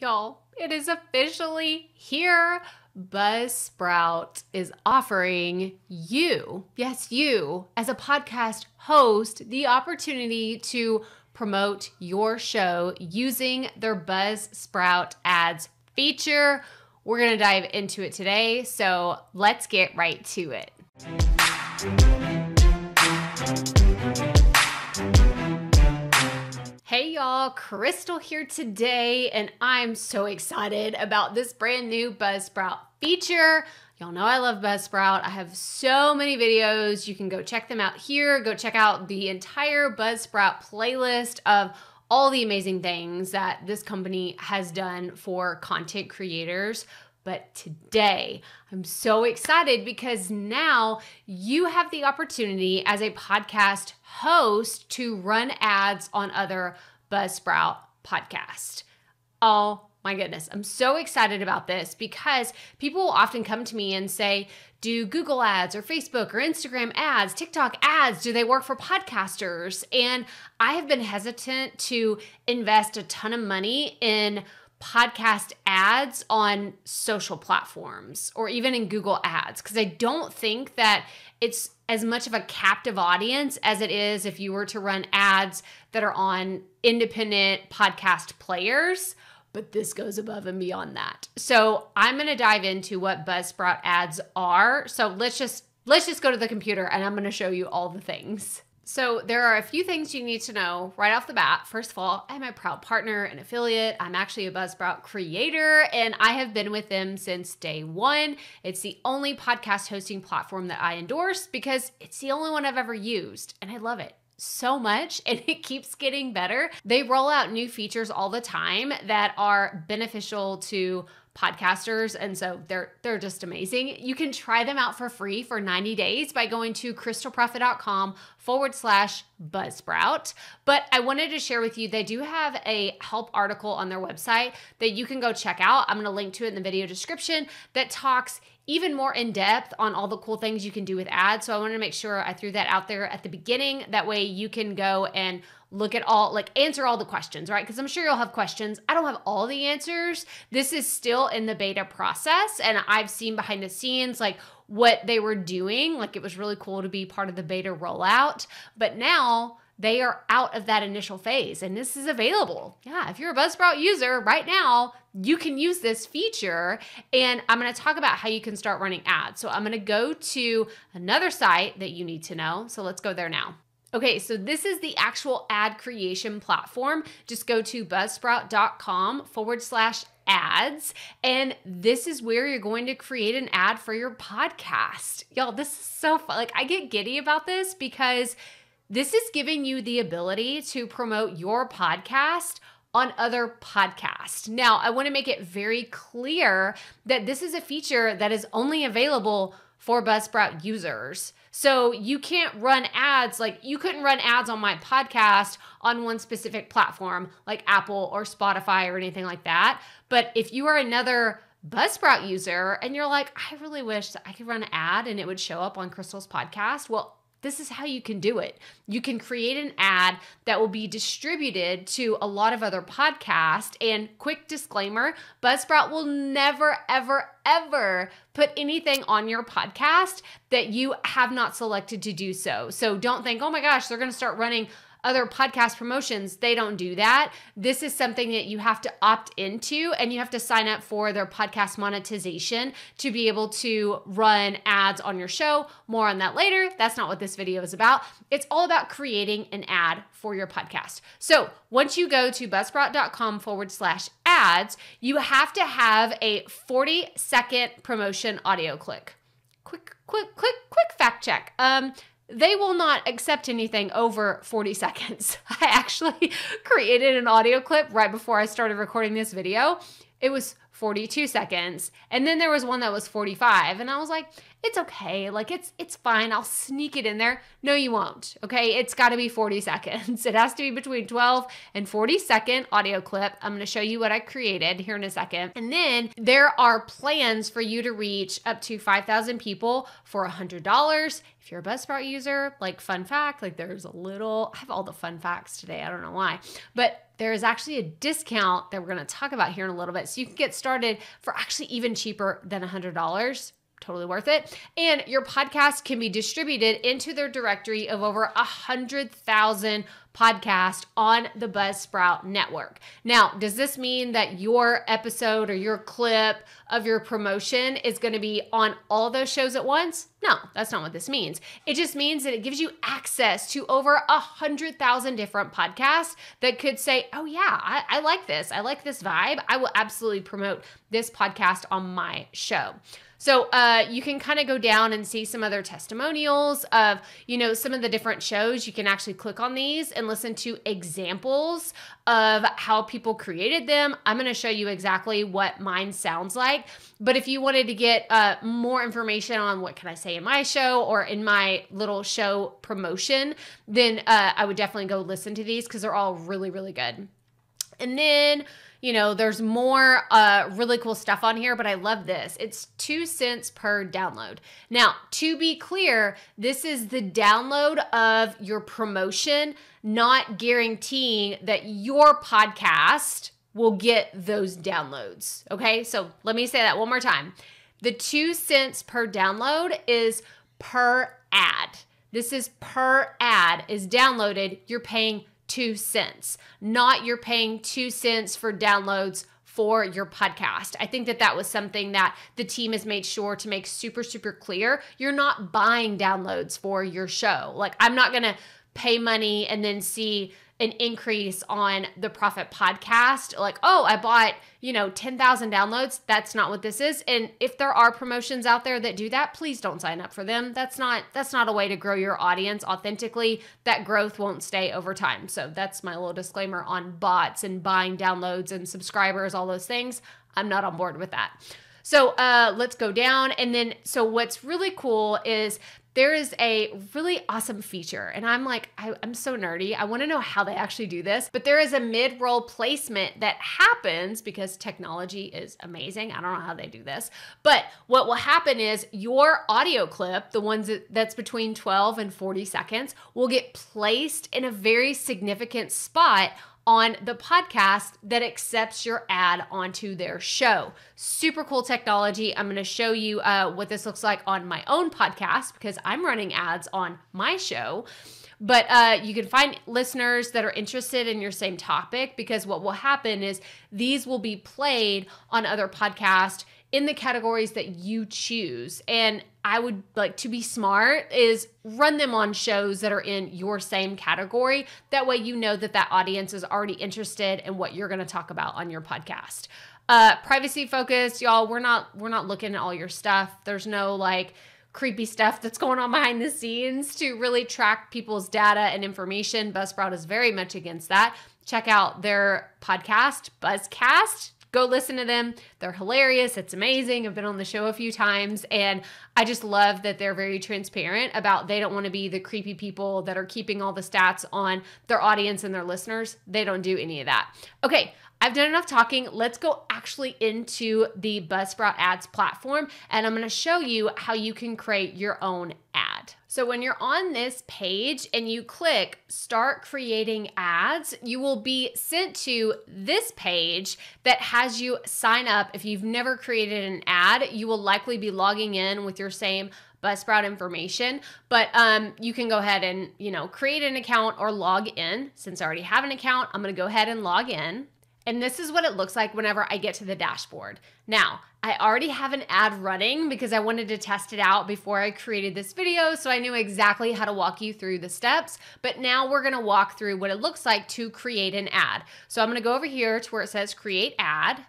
Y'all, it is officially here. Buzzsprout is offering you, yes, you, as a podcast host, the opportunity to promote your show using their Buzzsprout ads feature. We're going to dive into it today, so let's get right to it. Y'all, Krystal here today, and I'm so excited about this brand new Buzzsprout feature. Y'all know I love Buzzsprout. I have so many videos. You can go check them out here. Go check out the entire Buzzsprout playlist of all the amazing things that this company has done for content creators. But today, I'm so excited because now you have the opportunity as a podcast host to run ads on other Buzzsprout podcast. Oh my goodness, I'm so excited about this because people will often come to me and say, do Google ads or Facebook or Instagram ads, TikTok ads, do they work for podcasters? And I have been hesitant to invest a ton of money in podcast ads on social platforms or even in Google ads because I don't think that it's as much of a captive audience as it is if you were to run ads that are on independent podcast players. But this goes above and beyond that. So I'm going to dive into what Buzzsprout ads are. So let's just let's just go to the computer and I'm going to show you all the things. So, there are a few things you need to know right off the bat. First of all, I'm a proud partner and affiliate. I'm actually a Buzzsprout creator, and I have been with them since day one. It's the only podcast hosting platform that I endorse because it's the only one I've ever used, and I love it so much and it keeps getting better. They roll out new features all the time that are beneficial to podcasters and so they're they're just amazing. You can try them out for free for 90 days by going to krystalproffitt.com forward slash buzzsprout. But i wanted to share with you they do have a help article on their website that you can go check out. I'm going to link to it in the video description that talks even more in depth on all the cool things you can do with ads. So i wanted to make sure i threw that out there at the beginning. That way you can go and look at all like answer all the questions right? Because i'm sure you'll have questions. I don't have all the answers. This is still in the beta process and i've seen behind the scenes like what they were doing. Like it was really cool to be part of the beta rollout. But now they are out of that initial phase and this is available. Yeah, if you're a Buzzsprout user right now, you can use this feature and I'm going to talk about how you can start running ads. So I'm going to go to another site that you need to know. So let's go there now. Okay, so this is the actual ad creation platform. Just go to buzzsprout.com forward slash ads. And this is where you're going to create an ad for your podcast. Y'all, this is so fun. Like, I get giddy about this because this is giving you the ability to promote your podcast on other podcasts. Now, I want to make it very clear that this is a feature that is only available for Buzzsprout users. So you can't run ads like you couldn't run ads on my podcast on one specific platform like Apple or Spotify or anything like that. But if you are another Buzzsprout user and you're like, I really wish I could run an ad and it would show up on Krystal's podcast, well, this is how you can do it. You can create an ad that will be distributed to a lot of other podcasts. And quick disclaimer Buzzsprout will never, ever, ever put anything on your podcast that you have not selected to do so. So don't think, oh my gosh, they're going to start running other podcast promotions, they don't do that. This is something that you have to opt into and you have to sign up for their podcast monetization to be able to run ads on your show. More on that later. That's not what this video is about. It's all about creating an ad for your podcast. So once you go to buzzsprout.com forward slash ads, you have to have a 40 second promotion audio click. Quick, quick, quick, quick fact check. Um, they will not accept anything over 40 seconds. I actually created an audio clip right before I started recording this video. It was 42 seconds. And then there was one that was 45 and I was like, it's okay. Like it's it's fine. I'll sneak it in there. No, you won't. Okay? It's got to be 40 seconds. It has to be between 12 and 40 second audio clip. I'm going to show you what I created here in a second. And then there are plans for you to reach up to 5,000 people for $100. If you're a Buzzsprout user, like fun fact, like there's a little I have all the fun facts today. I don't know why. But there is actually a discount that we're going to talk about here in a little bit. So you can get started for actually even cheaper than $100 totally worth it. And your podcast can be distributed into their directory of over a hundred thousand podcasts on the Buzzsprout network. Now, does this mean that your episode or your clip of your promotion is going to be on all those shows at once? No, that's not what this means. It just means that it gives you access to over a hundred thousand different podcasts that could say, "Oh yeah, I, I like this. I like this vibe. I will absolutely promote this podcast on my show." So uh, you can kind of go down and see some other testimonials of, you know, some of the different shows. You can actually click on these and listen to examples of how people created them. I'm going to show you exactly what mine sounds like. But if you wanted to get uh, more information on what can I say in my show or in my little show promotion, then uh, I would definitely go listen to these because they're all really, really good. And then you know, there's more uh, really cool stuff on here, but I love this. It's two cents per download. Now, to be clear, this is the download of your promotion, not guaranteeing that your podcast will get those downloads. Okay, so let me say that one more time. The two cents per download is per ad. This is per ad is downloaded. You're paying two cents, not you're paying two cents for downloads for your podcast. I think that that was something that the team has made sure to make super, super clear. You're not buying downloads for your show. Like, I'm not going to pay money and then see an increase on the Proffitt podcast. Like, oh, I bought, you know, 10,000 downloads. That's not what this is. And if there are promotions out there that do that, please don't sign up for them. That's not that's not a way to grow your audience authentically. That growth won't stay over time. So that's my little disclaimer on bots and buying downloads and subscribers, all those things. I'm not on board with that. So uh, let's go down. And then, so what's really cool is there is a really awesome feature. And I'm like, I, am so nerdy. I want to know how they actually do this. But there is a mid roll placement that happens because technology is amazing. I don't know how they do this. But what will happen is your audio clip, the ones that, that's between 12 and 40 seconds, will get placed in a very significant spot on the podcast that accepts your ad onto their show. Super cool technology. I'm going to show you uh, what this looks like on my own podcast because I'm running ads on my show. But uh, you can find listeners that are interested in your same topic because what will happen is these will be played on other podcasts in the categories that you choose. And I would like to be smart is run them on shows that are in your same category. That way you know that that audience is already interested in what you're going to talk about on your podcast. Uh, privacy focused, y'all. We're not we're not looking at all your stuff. There's no like creepy stuff that's going on behind the scenes to really track people's data and information. Buzzsprout is very much against that. Check out their podcast, Buzzcast Go listen to them. They're hilarious. It's amazing. I've been on the show a few times and I just love that they're very transparent about they don't want to be the creepy people that are keeping all the stats on their audience and their listeners. They don't do any of that. Okay, I've done enough talking. Let's go actually into the Buzzsprout ads platform and I'm going to show you how you can create your own ad. So when you're on this page and you click start creating ads, you will be sent to this page that has you sign up. If you've never created an ad, you will likely be logging in with your same Buzzsprout information, but um, you can go ahead and, you know, create an account or log in. Since I already have an account, I'm going to go ahead and log in. And this is what it looks like whenever I get to the dashboard. Now, I already have an ad running because I wanted to test it out before I created this video, so I knew exactly how to walk you through the steps. But now we're gonna walk through what it looks like to create an ad. So I'm gonna go over here to where it says create ad.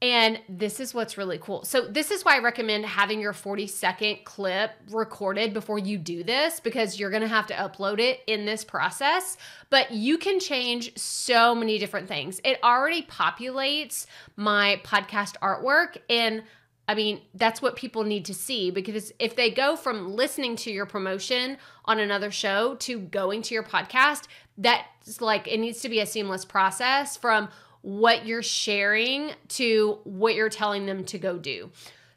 And this is what's really cool. So, this is why I recommend having your 40 second clip recorded before you do this because you're gonna have to upload it in this process. But you can change so many different things. It already populates my podcast artwork. And I mean, that's what people need to see because if they go from listening to your promotion on another show to going to your podcast, that's like it needs to be a seamless process from what you're sharing to what you're telling them to go do.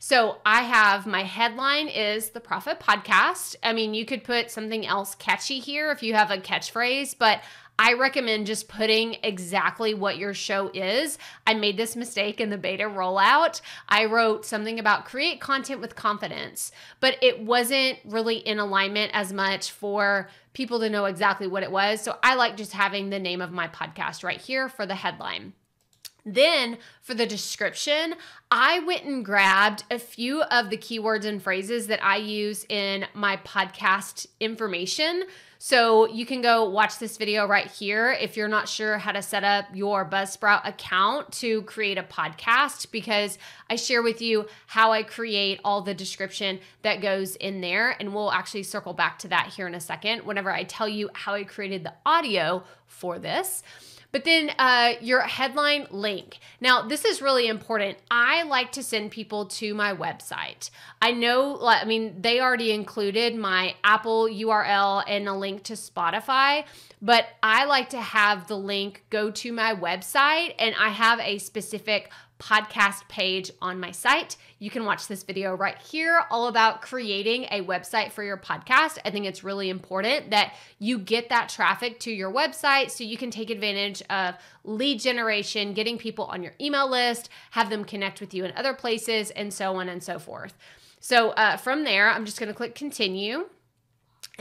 So I have my headline is the Proffitt Podcast. I mean, you could put something else catchy here if you have a catchphrase, but I recommend just putting exactly what your show is. I made this mistake in the beta rollout. I wrote something about create content with confidence, but it wasn't really in alignment as much for people to know exactly what it was. So I like just having the name of my podcast right here for the headline. Then for the description, I went and grabbed a few of the keywords and phrases that I use in my podcast information. So you can go watch this video right here if you're not sure how to set up your Buzzsprout account to create a podcast, because I share with you how I create all the description that goes in there. And we'll actually circle back to that here in a second whenever I tell you how I created the audio for this. But then uh, your headline link. Now, this is really important. I like to send people to my website. I know, I mean, they already included my Apple URL and a link to Spotify, but I like to have the link go to my website and I have a specific podcast page on my site. You can watch this video right here, all about creating a website for your podcast. I think it's really important that you get that traffic to your website so you can take advantage of lead generation, getting people on your email list, have them connect with you in other places, and so on and so forth. So uh, from there, I'm just going to click continue.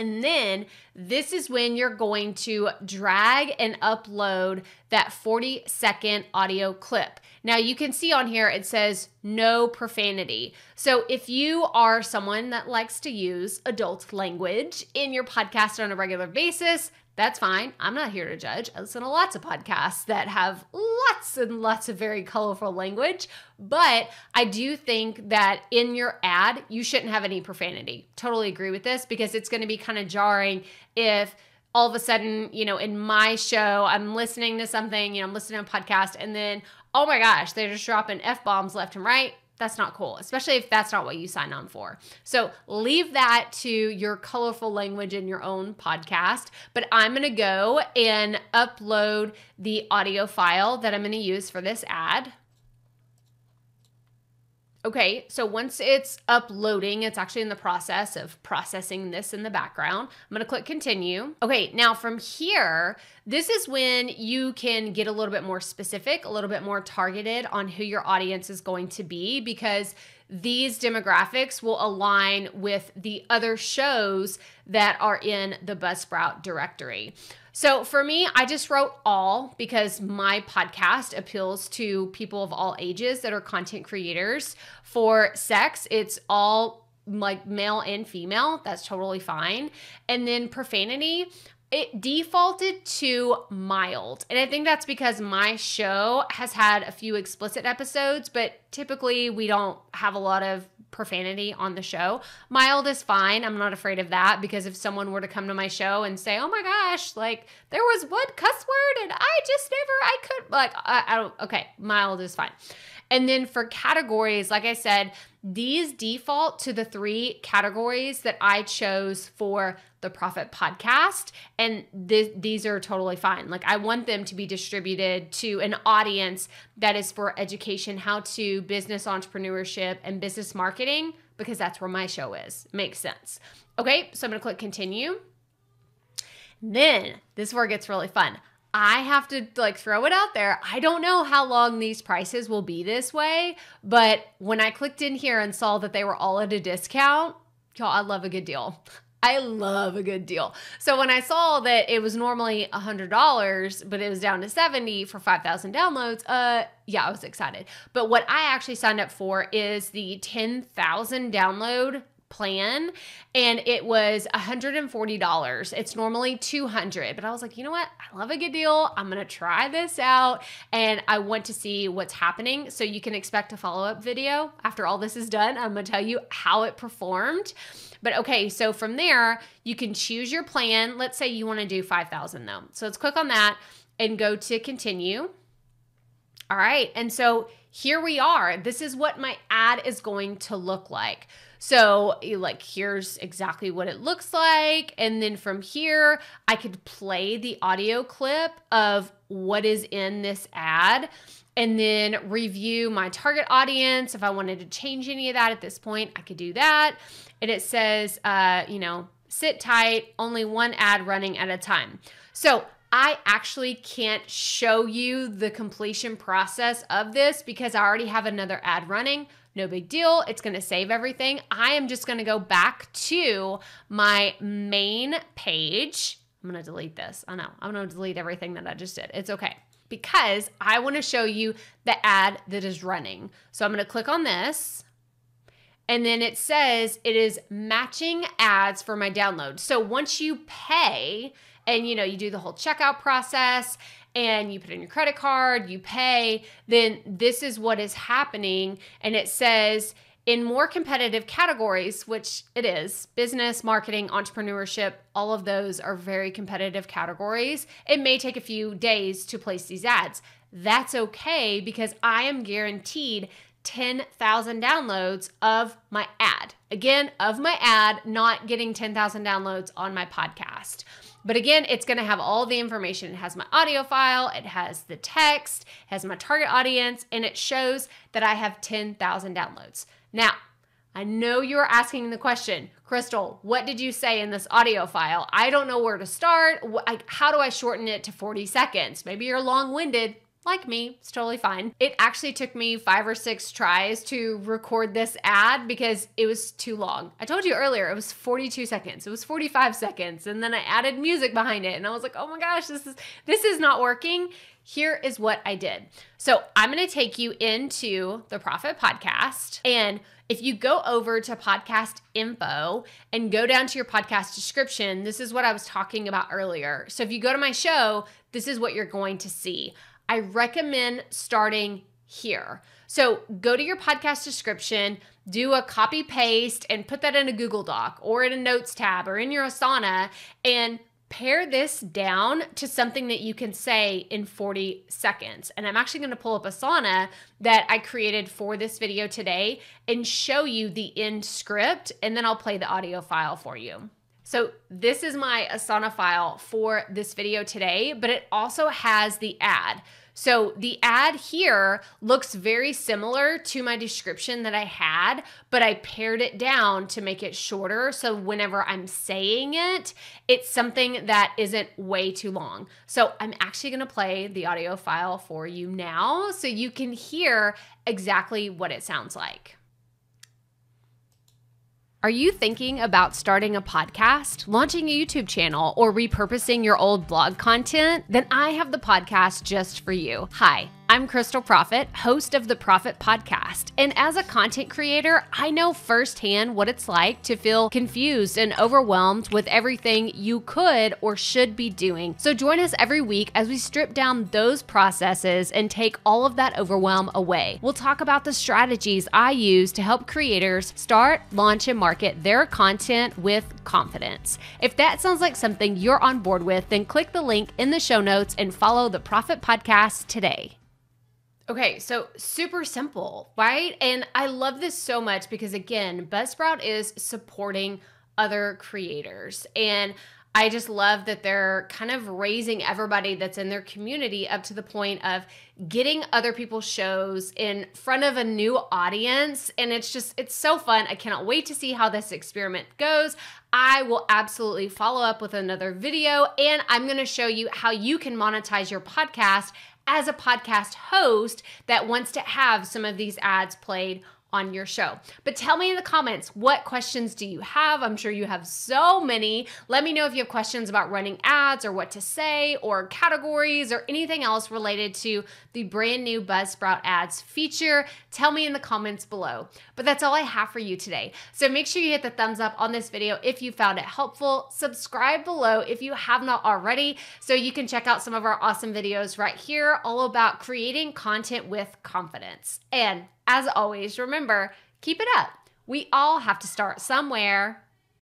And then this is when you're going to drag and upload that 40 second audio clip. Now you can see on here it says no profanity. So if you are someone that likes to use adult language in your podcast on a regular basis, that's fine. I'm not here to judge. I listen to lots of podcasts that have lots and lots of very colorful language, but I do think that in your ad, you shouldn't have any profanity. Totally agree with this because it's going to be kind of jarring if all of a sudden, you know, in my show, I'm listening to something, you know, I'm listening to a podcast, and then, oh my gosh, they're just dropping F bombs left and right. That's not cool, especially if that's not what you sign on for. So leave that to your colorful language in your own podcast. But I'm gonna go and upload the audio file that I'm gonna use for this ad. Okay, so once it's uploading, it's actually in the process of processing this in the background. I'm gonna click continue. Okay, now from here, this is when you can get a little bit more specific, a little bit more targeted on who your audience is going to be because these demographics will align with the other shows that are in the Buzzsprout directory. So for me, I just wrote all because my podcast appeals to people of all ages that are content creators. For sex, it's all like male and female. That's totally fine. And then profanity, it defaulted to mild. And I think that's because my show has had a few explicit episodes, but typically we don't have a lot of profanity on the show. Mild is fine. I'm not afraid of that because if someone were to come to my show and say, "Oh my gosh, like there was one cuss word and I just never I could like I, I don't okay, mild is fine. And then for categories, like I said, these default to the three categories that I chose for the Proffitt podcast. And th- these are totally fine. Like, I want them to be distributed to an audience that is for education, how to, business entrepreneurship, and business marketing, because that's where my show is. Makes sense. Okay, so I'm gonna click continue. Then this is where it gets really fun. I have to like throw it out there. I don't know how long these prices will be this way, but when I clicked in here and saw that they were all at a discount, y'all, I love a good deal. I love a good deal. So when I saw that it was normally $100, but it was down to 70 for 5,000 downloads, uh yeah, I was excited. But what I actually signed up for is the 10,000 download plan and it was $140. It's normally 200, but I was like, "You know what? I love a good deal. I'm going to try this out and I want to see what's happening." So you can expect a follow-up video after all this is done. I'm going to tell you how it performed. But okay, so from there, you can choose your plan. Let's say you want to do 5,000 though. So let's click on that and go to continue. All right. And so here we are. This is what my ad is going to look like. So, like, here's exactly what it looks like. And then from here, I could play the audio clip of what is in this ad and then review my target audience. If I wanted to change any of that at this point, I could do that. And it says, uh, you know, sit tight, only one ad running at a time. So, I actually can't show you the completion process of this because I already have another ad running. No big deal. It's going to save everything. I am just going to go back to my main page. I'm going to delete this. I know. I'm going to delete everything that I just did. It's okay because I want to show you the ad that is running. So I'm going to click on this and then it says it is matching ads for my download. So once you pay and you know, you do the whole checkout process and you put in your credit card, you pay, then this is what is happening and it says in more competitive categories, which it is business, marketing, entrepreneurship, all of those are very competitive categories. It may take a few days to place these ads. That's okay because I am guaranteed 10,000 downloads of my ad. Again, of my ad, not getting 10,000 downloads on my podcast. But again, it's going to have all the information. It has my audio file, it has the text, has my target audience, and it shows that I have 10,000 downloads. Now, I know you're asking the question, Krystal, what did you say in this audio file? I don't know where to start. How do I shorten it to 40 seconds? Maybe you're long winded like me, it's totally fine. It actually took me five or six tries to record this ad because it was too long. I told you earlier, it was 42 seconds. It was 45 seconds. And then I added music behind it. And I was like, oh my gosh, this is this is not working. Here is what I did. So I'm gonna take you into the Proffitt Podcast. And if you go over to podcast info and go down to your podcast description, this is what I was talking about earlier. So if you go to my show, this is what you're going to see. I recommend starting here. So go to your podcast description, do a copy paste, and put that in a Google Doc or in a notes tab or in your Asana and pare this down to something that you can say in 40 seconds. And I'm actually going to pull up Asana that I created for this video today and show you the end script, and then I'll play the audio file for you. So this is my Asana file for this video today, but it also has the ad. So the ad here looks very similar to my description that I had, but I pared it down to make it shorter. So whenever I'm saying it, it's something that isn't way too long. So I'm actually going to play the audio file for you now so you can hear exactly what it sounds like. Are you thinking about starting a podcast, launching a YouTube channel, or repurposing your old blog content? Then I have the podcast just for you. Hi. I'm Krystal Proffitt, host of the Proffitt Podcast. And as a content creator, I know firsthand what it's like to feel confused and overwhelmed with everything you could or should be doing. So join us every week as we strip down those processes and take all of that overwhelm away. We'll talk about the strategies I use to help creators start, launch, and market their content with confidence. If that sounds like something you're on board with, then click the link in the show notes and follow the Proffitt Podcast today. Okay, so super simple, right? And I love this so much because again, Buzzsprout is supporting other creators. And I just love that they're kind of raising everybody that's in their community up to the point of getting other people's shows in front of a new audience. And it's just, it's so fun. I cannot wait to see how this experiment goes. I will absolutely follow up with another video and I'm going to show you how you can monetize your podcast as a podcast host that wants to have some of these ads played on your show. But tell me in the comments, what questions do you have? I'm sure you have so many. Let me know if you have questions about running ads or what to say or categories or anything else related to the brand new Buzzsprout ads feature. Tell me in the comments below. But that's all I have for you today. So make sure you hit the thumbs up on this video if you found it helpful. Subscribe below if you have not already so you can check out some of our awesome videos right here all about creating content with confidence. And as always, remember, keep it up. We all have to start somewhere.